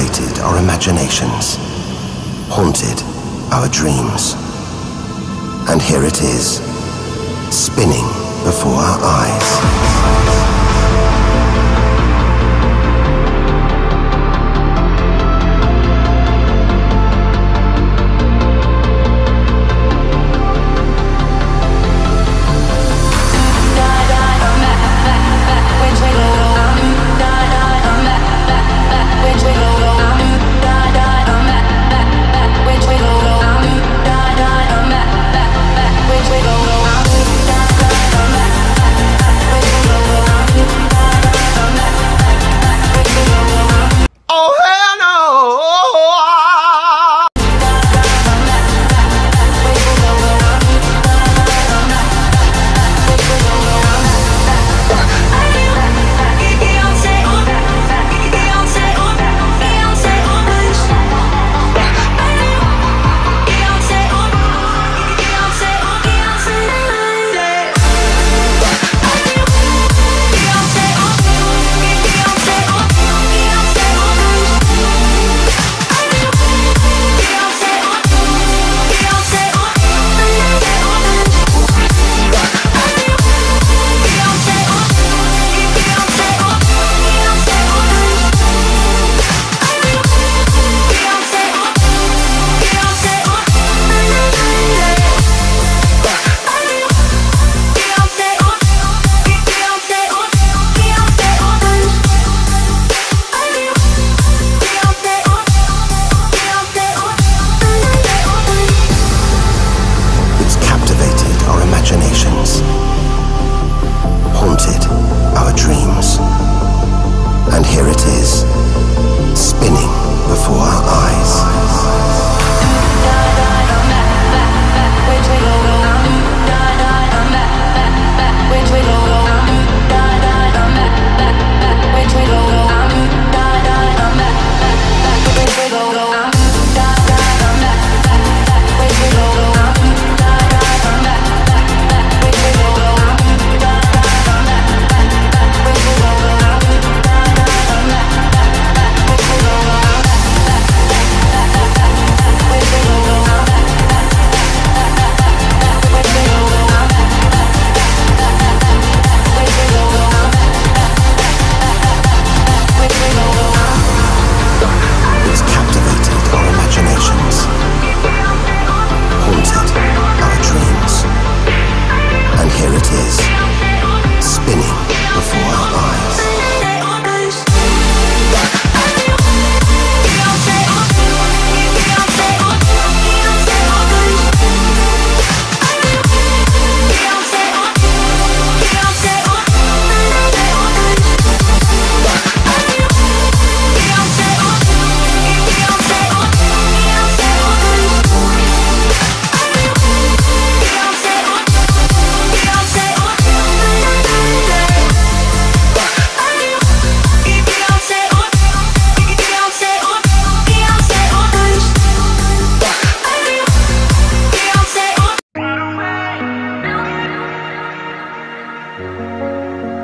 Captivated our imaginations, haunted our dreams. And here it is, spinning before our eyes. imaginations, haunted our dreams. And here it is. うん。